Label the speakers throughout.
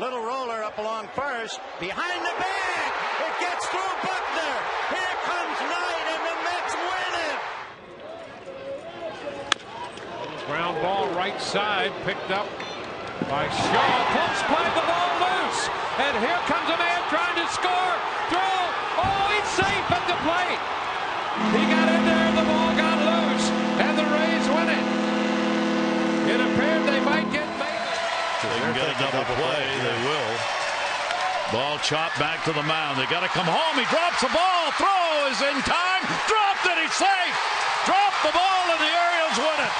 Speaker 1: Little roller up along first. Behind the bag. It gets through Buckner. Here comes Knight, and the Mets win it.
Speaker 2: Ground ball right side picked up by Shaw. Close play, the ball loose. And here comes a man trying to They
Speaker 3: can get a double play. They will. Ball chopped back to the mound. They got to come home. He drops the ball. Throw is in time. Dropped it. He's safe. Drop the ball, and the Orioles win it.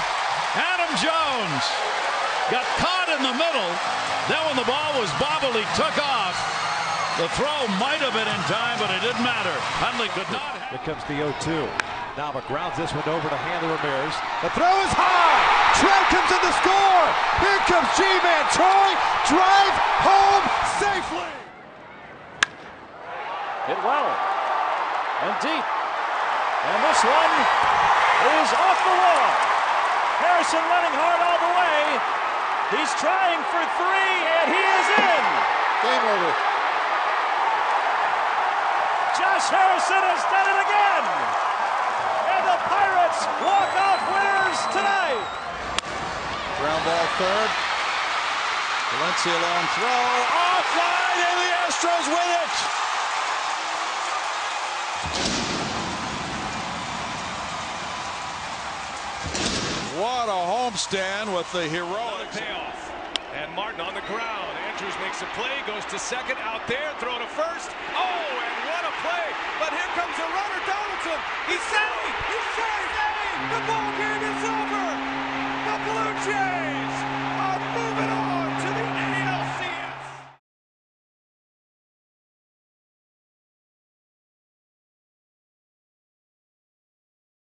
Speaker 3: Adam Jones got caught in the middle. Then when the ball was bobbled, he took off. The throw might have been in time, but it didn't matter. Hundley could not.
Speaker 4: Here comes the 0-2. Now grounds this one over to Hanley Ramirez. The throw is high. Trout comes in to score. Here comes G-Man. Troy drive home safely.
Speaker 5: Hit well and deep. And this one is off the wall. Harrison running hard all the way. He's trying for three, and he is in.
Speaker 6: Game over.
Speaker 5: Josh Harrison has done it again. And the Pirates
Speaker 6: Ball third. Valencia long throw. Offline, and the Astros win it. What a homestand with the heroics.
Speaker 7: payoff. And Martin on the ground. Andrus makes a play, goes to second, out there, throw to first. Oh, and what a play. But here comes the runner, Donaldson. He's safe. He's safe. The ball game is over. The Blue Jays